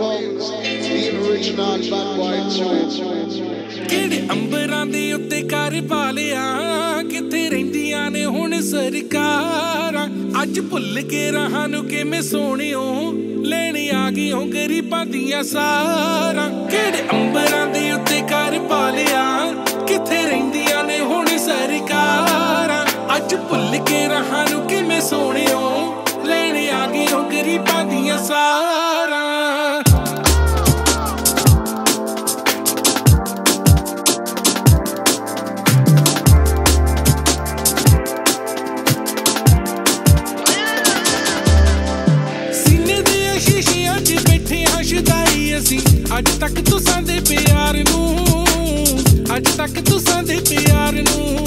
the original bad boy tune. ਕਿਹੜੇ ਅੰਬਰਾਂ ਦੇ ਉੱਤੇ ਘਰ ਪਾ ਲਿਆ ਕਿੱਥੇ ਰਹਿੰਦੀਆਂ ਨੇ ਹੁਣ ਸਰਕਾਰਾਂ ਅੱਜ ਭੁੱਲ ਕੇ ਰਹਾਂ ਨੂੰ ਕਿਵੇਂ ਸੋਹਣਿਓ ਲੈਣ ਆ ਗਈ ਹੋ ਗਰੀਬਾਂ ਦੀਆਂ ਸਾਰਾਂ ਕਿਹੜੇ ਅੰਬਰਾਂ ਦੇ ਉੱਤੇ ਘਰ ਪਾ ਲਿਆ ਕਿੱਥੇ ਰਹਿੰਦੀਆਂ ਨੇ ਹੁਣ ਸਰਕਾਰਾਂ ਅੱਜ ਭੁੱਲ ਕੇ ਰਹਾਂ ਨੂੰ ਕਿਵੇਂ ਸੋਹਣਿਓ ਲੈਣ ਆ ਗਈ ਹੋ ਗਰੀਬਾਂ ਦੀਆਂ ਸਾਰਾਂ ਅੱਜ ਤੱਕ ਤੁਸਾਂ ਦੇ ਪਿਆਰ ਨੂੰ ਅੱਜ ਤੱਕ ਤੁਸਾਂ ਦੇ ਪਿਆਰ ਨੂੰ।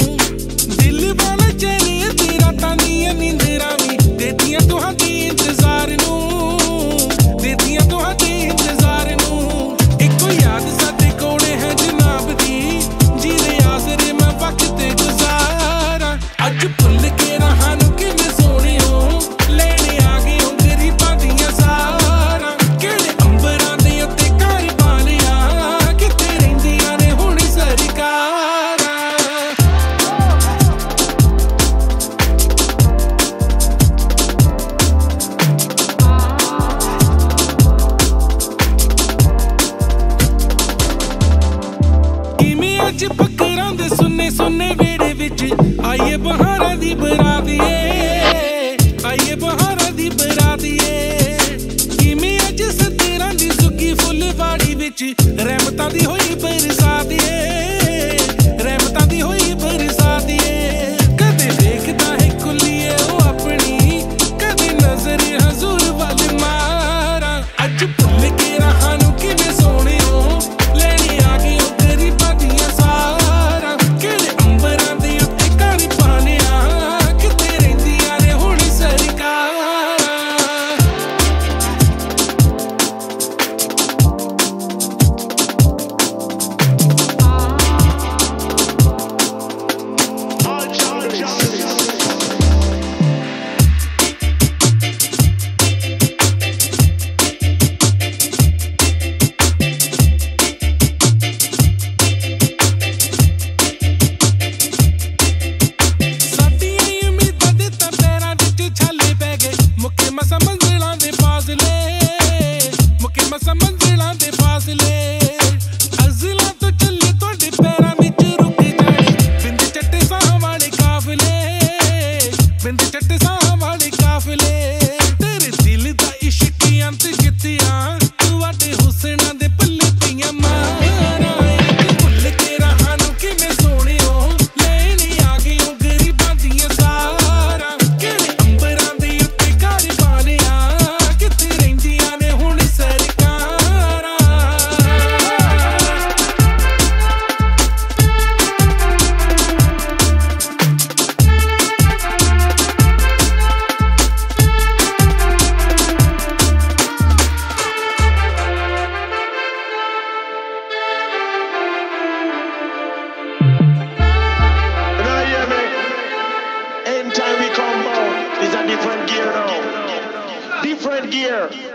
ਅੱਜ ਫਕਰਾਂ ਦੇ ਸੁੰਨੇ ਸੁੰਨੇ ਵੇੜੇ ਵਿੱਚ ਆਈਏ ਬਹਾਰਾਂ ਦੀ ਬਰਾਤ ਏ ਆਈਏ ਬਹਾਰਾਂ ਦੀ ਬਰਾਤ ਏ ਕਿਵੇਂ ਅੱਜ ਸਤਿਰਾਂ ਦੀ ਸੁੱਕੀ ਫੁੱਲਵਾੜੀ ਵਿੱਚ ਰਹਿਮਤਾਂ ਦੀ ਹੋਈ ਬਰਸਾਤ ਏ Different gear.